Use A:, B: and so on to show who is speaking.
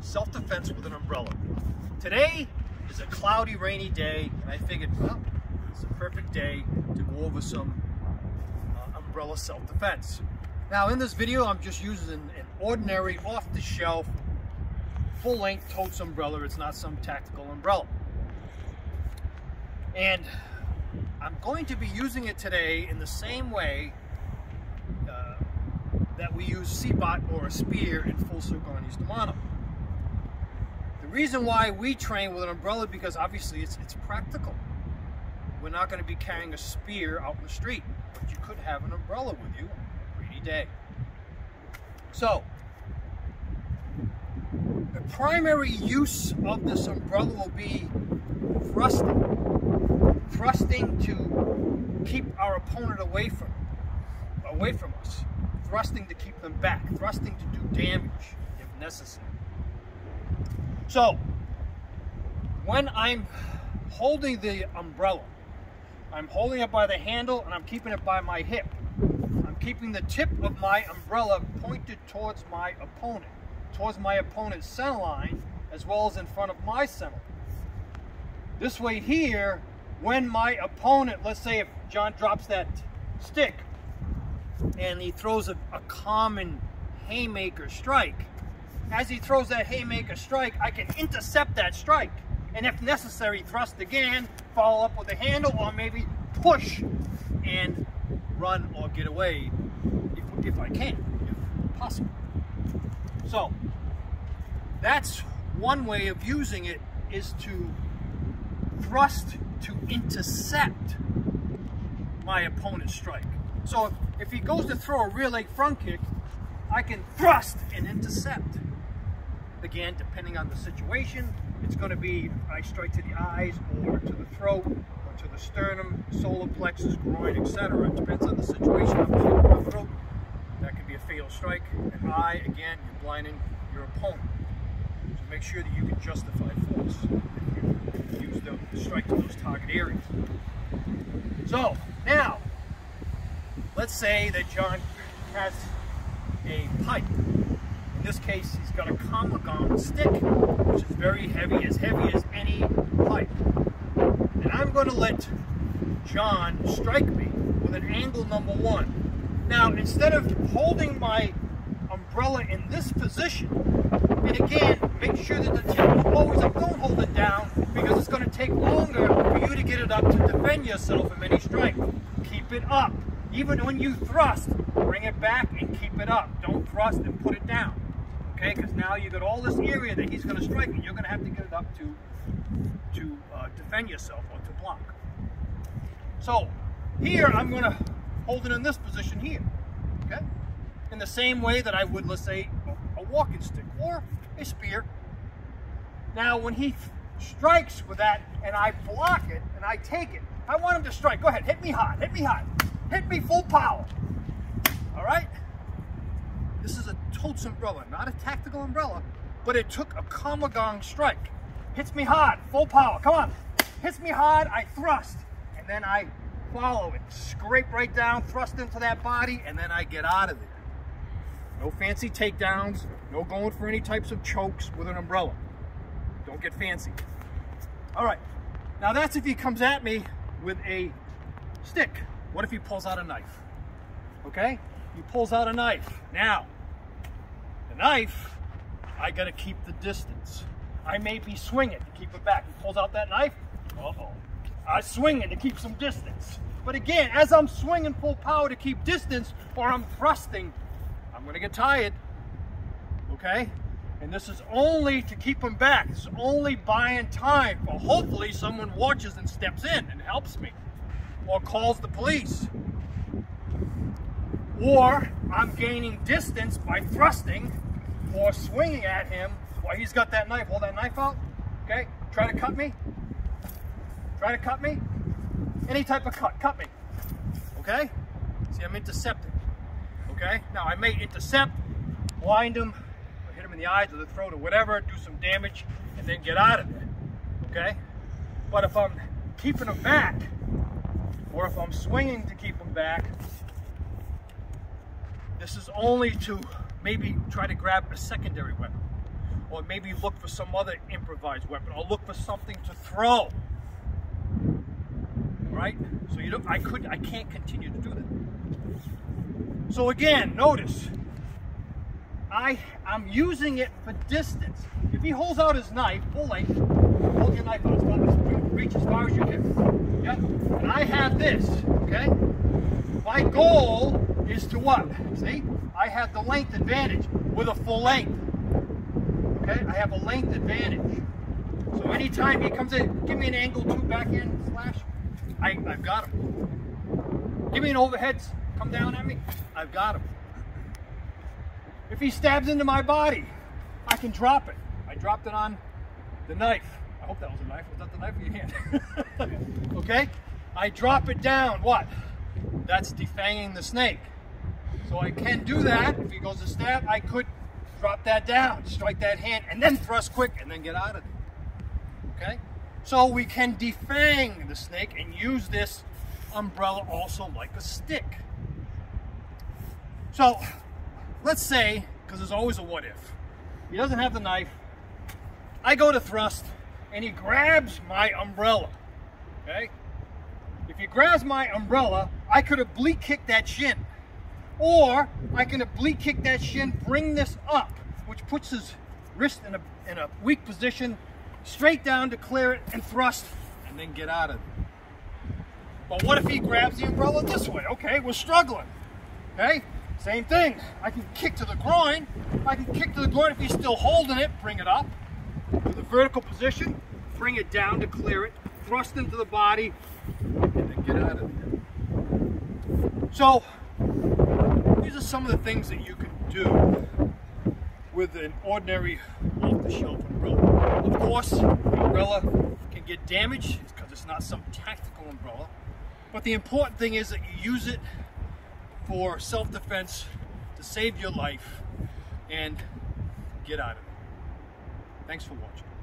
A: Self-defense with an umbrella. Today is a cloudy, rainy day, and I figured, well, it's a perfect day to go over some uh, umbrella self-defense. Now in this video, I'm just using an ordinary, off-the-shelf, full-length totes umbrella. It's not some tactical umbrella. And I'm going to be using it today in the same way that we use sibat or a spear in full circle on East Amano. The reason why we train with an umbrella because obviously it's, it's practical. We're not going to be carrying a spear out in the street, but you could have an umbrella with you on a rainy day. So, the primary use of this umbrella will be thrusting. Thrusting to keep our opponent away from away from us. Thrusting to keep them back. Thrusting to do damage if necessary. So, when I'm holding the umbrella, I'm holding it by the handle and I'm keeping it by my hip. I'm keeping the tip of my umbrella pointed towards my opponent, towards my opponent's center line, as well as in front of my center. This way here, when my opponent, let's say if John drops that stick and he throws a, a common haymaker strike, as he throws that haymaker strike, I can intercept that strike. And if necessary, thrust again, follow up with a handle, or maybe push and run or get away if, if I can, if possible. So, that's one way of using it is to thrust to intercept my opponent's strike. So if, he goes to throw a rear leg front kick, I can thrust and intercept. Again, depending on the situation, it's going to be I strike to the eyes or to the throat or to the sternum, solar plexus, groin, etc. It depends on the situation. I'm the throat. That can be a fatal strike. An eye, again, you're blinding your opponent. So make sure that you can justify force if you use the strike to those target areas. So now, let's say that John has a pipe in this case, he's got a Kamagong stick, which is very heavy, as heavy as any pipe. And I'm going to let John strike me with an angle number one. Now, instead of holding my umbrella in this position, and again, make sure that the tip is always up. Don't hold it down because it's going to take longer for you to get it up to defend yourself from any strike. Keep it up. Even when you thrust, bring it back and keep it up. Don't thrust and put it down okay? Because now you've got all this area that he's going to strike, and you're going to have to get it up to to uh, defend yourself or to block. So here I'm going to hold it in this position here, okay? In the same way that I would, let's say, a, a walking stick or a spear. Now when he strikes with that and I block it and I take it, I want him to strike. Go ahead, hit me hard, hit me hard, hit me full power. All right? This is a Totes umbrella, not a tactical umbrella, but it took a Kamagong strike. Hits me hard, full power, come on. Hits me hard, I thrust, and then I follow it. Scrape right down, thrust into that body, and then I get out of there. No fancy takedowns, no going for any types of chokes with an umbrella. Don't get fancy. All right, now that's if he comes at me with a stick. What if he pulls out a knife? Okay, he pulls out a knife. Now, the knife, I gotta keep the distance. I may be swinging to keep it back. He pulls out that knife, uh-oh. I swing it to keep some distance. But again, as I'm swinging full power to keep distance, or I'm thrusting, I'm gonna get tired, okay? And this is only to keep him back. It's only buying time for hopefully someone watches and steps in and helps me, or calls the police. Or I'm gaining distance by thrusting or swinging at him while he's got that knife. Hold that knife out. Okay? Try to cut me. Try to cut me. Any type of cut. Cut me. Okay? See, I'm intercepting. Okay? Now, I may intercept, blind him, hit him in the eyes or the throat or whatever, do some damage, and then get out of there. Okay? But if I'm keeping him back, or if I'm swinging to keep him back, This is only to maybe try to grab a secondary weapon or maybe look for some other improvised weapon or look for something to throw. Right? So you don't I could I can't continue to do that. So again, notice I I'm using it for distance. If he holds out his knife, full length, hold your knife out as far as reach as far as you can. Yeah? And I have this, okay? My goal is to what? See? I have the length advantage with a full length. Okay? I have a length advantage. So anytime he comes in, give me an angle two backhand slash, I, I've got him. Give me an overhead, come down at me, I've got him. If he stabs into my body, I can drop it. I dropped it on the knife. I hope that was a knife. Was that the knife in your hand? okay? I drop it down. What? That's defanging the snake. So I can do that. If he goes to stab, I could drop that down, strike that hand, and then thrust quick, and then get out of it. Okay? So we can defang the snake and use this umbrella also like a stick. So let's say, because there's always a what if, he doesn't have the knife, I go to thrust, and he grabs my umbrella, okay? If he grabs my umbrella, I could oblique kick that shin. Or I can oblique kick that shin, bring this up, which puts his wrist in a, in a weak position, straight down to clear it and thrust, and then get out of it. But what if he grabs the umbrella this way? Okay, we're struggling. Okay, same thing. I can kick to the groin. I can kick to the groin if he's still holding it, bring it up to the vertical position, bring it down to clear it, thrust into the body, and then get out of there. So, these are some of the things that you can do with an ordinary off-the-shelf umbrella. Of course, the umbrella can get damaged because it's not some tactical umbrella. But the important thing is that you use it for self-defense to save your life and get out of it. Thanks for watching.